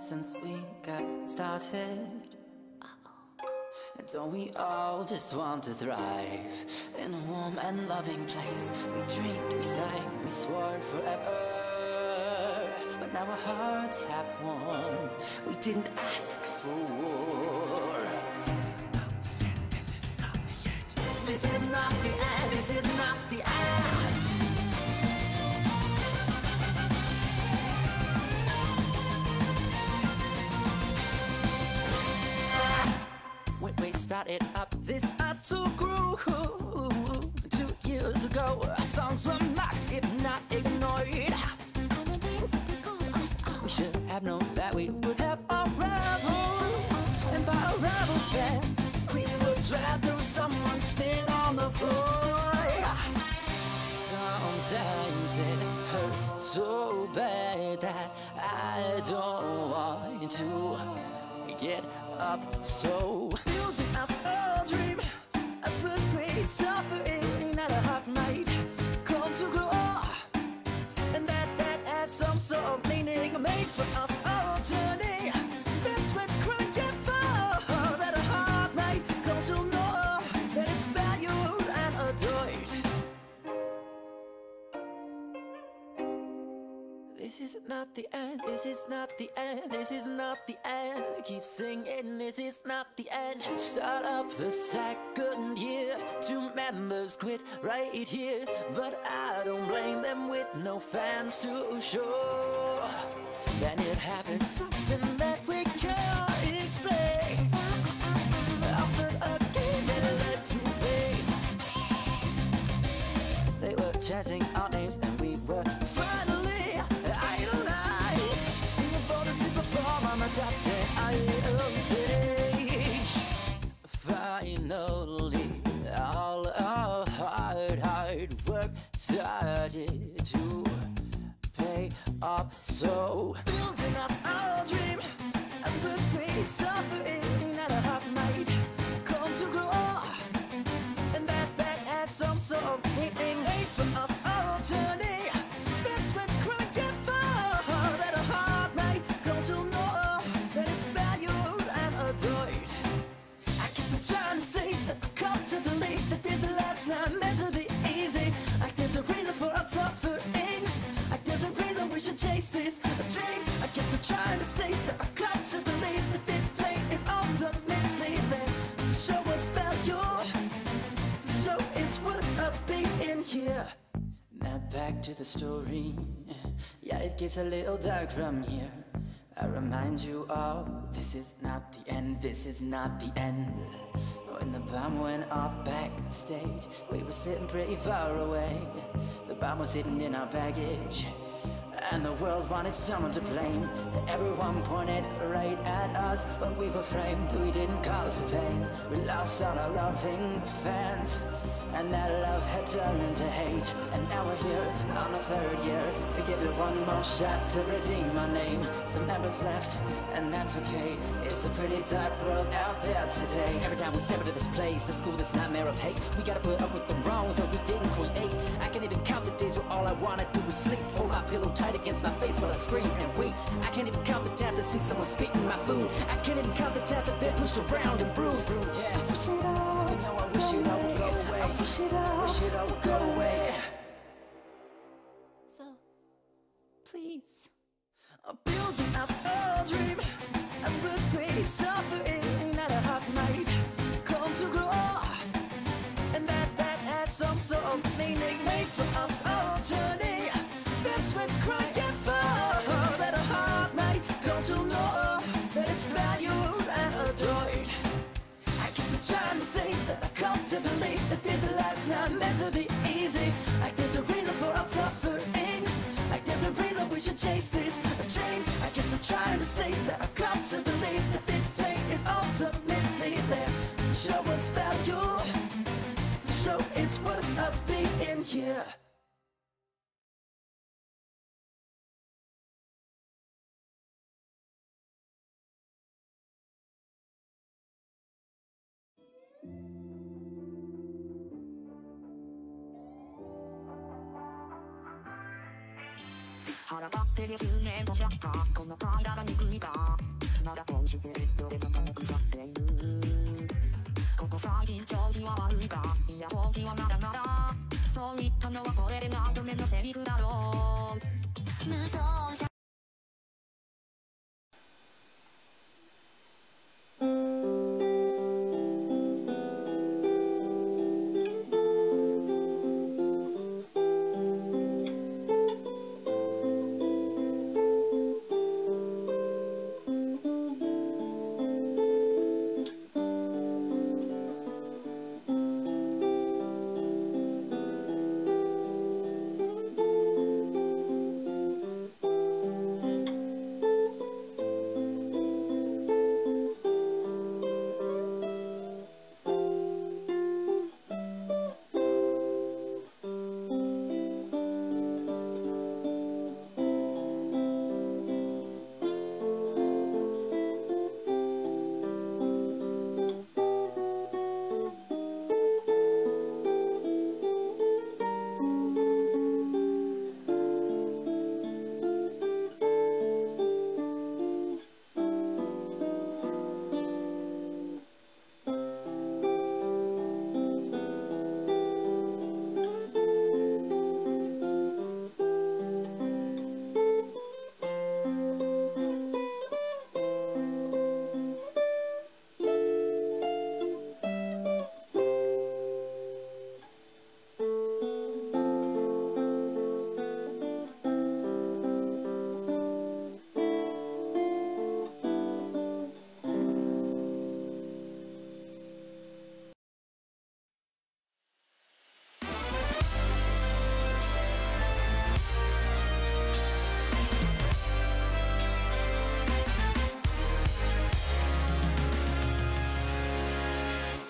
since we got started. And don't we all just want to thrive in a warm and loving place? We dreamed, we sang, we swore forever. But now our hearts have won. We didn't ask for war. This is not the end, this is not the yet This is not the end. Started up. This battle grew Two years ago, songs were mocked, if not ignored. We should have known that we would have our rivals. And by our rivals fans, we would drag through someone spit on the floor. Sometimes it hurts so bad that I don't want to get up. So suffering at a hot night, come to grow, and that that has some sort of meaning made for us This is not the end, this is not the end, this is not the end. Keep singing, this is not the end. Start up the second year. Two members quit right here, but I don't blame them with no fans to show. Then it happens, something that there's a reason for our suffering. Like there's a reason we should chase these uh, dreams. I guess I'm trying to say that I come to believe that this pain is ultimately there to show us value. So it's worth us being here. Now back to the story. Yeah, it gets a little dark from here. I remind you all, this is not the end, this is not the end. When the bomb went off backstage, we were sitting pretty far away. The bomb was hidden in our baggage. And the world wanted someone to blame. Everyone pointed right at us, but we were framed. We didn't cause the pain. We lost all our loving fans. And that love had turned to hate. And now we're here on the third year to give it one more shot to redeem my name. Some members left, and that's okay. It's a pretty dark world out there today. Every time we step into this place, the school, this nightmare of hate. We gotta put up with the wrongs that we didn't create. I can't even count the days where all I wanna do is sleep. Hold my pillow tight against my face while I scream and weep. I can't even count the times I've seen someone spit in my food. I can't even count the times I've been pushed around and bruised. Yeah. I it you know I wish it wish it all, wish it would go away. So, please. Building us a dream as with great suffering at a hot night. Come to grow, and that that has some sort of meaning made for us our journey. That's with crying trying to say that I come to believe that this life's not meant to be easy. Like there's a reason for our suffering. Like there's a reason we should chase these dreams. I guess I'm trying to say that I come to ってる。数年もちゃったこの間が憎いかまだ本シペレットで仲良く腐っているここ最近調子は悪いかいや本気はまだまだそう言ったのはこれで何度目のセリフだろう無造作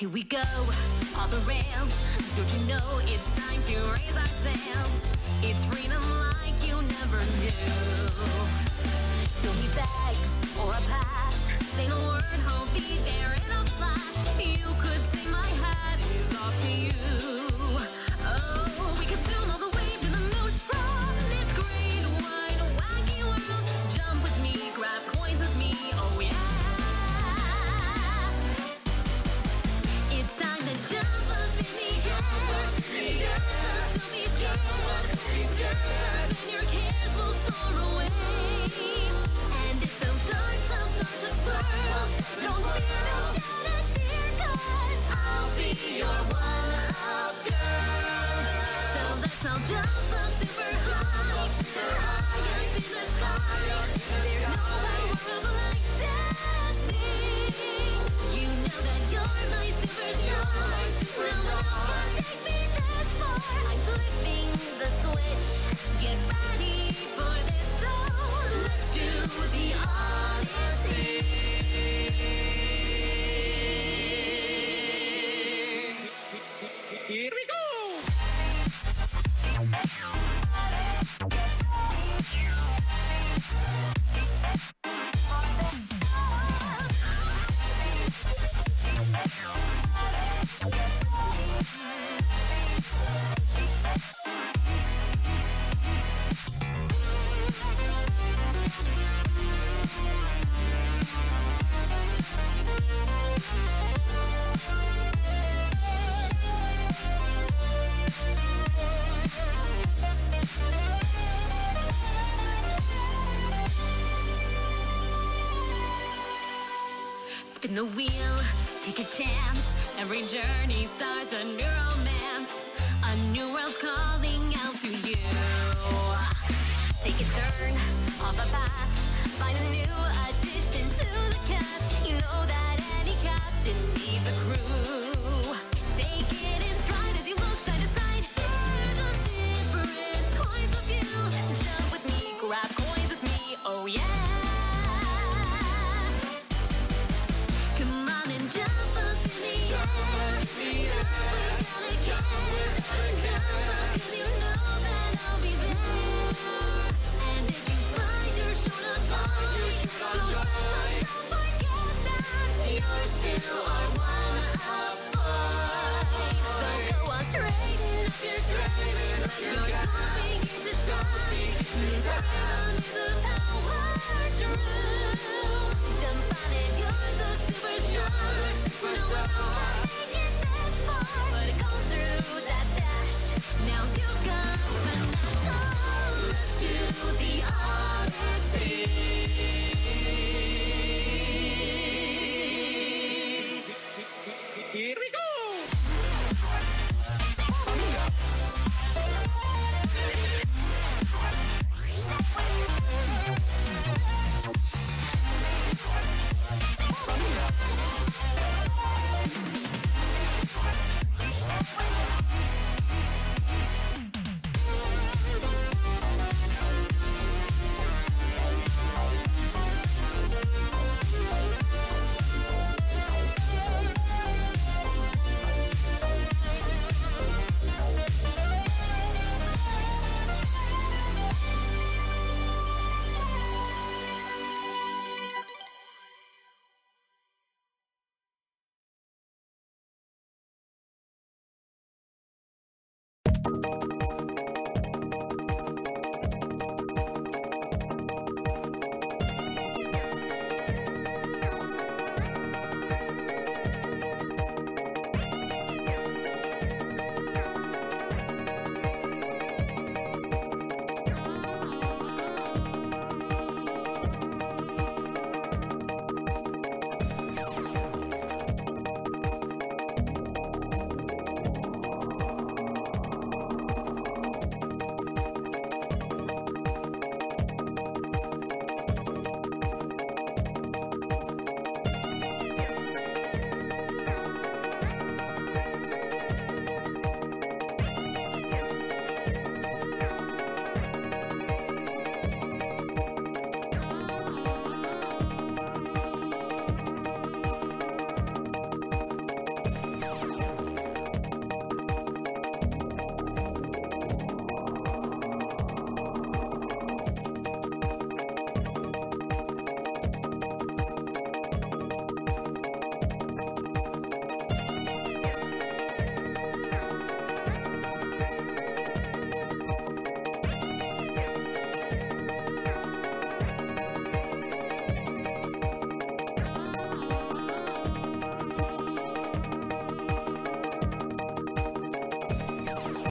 Here we go, all the rails. Don't you know it's time to raise our sails? It's freedom like you never knew. Don't need bags or a pass. Say the word, I'll be there in a flash. You could say my hat is off to you. Spin the wheel, take a chance. Every journey starts a new romance. A new world's calling out to you. Take a turn off a path. Find a new addition to the cast. You know that any captain needs a crew.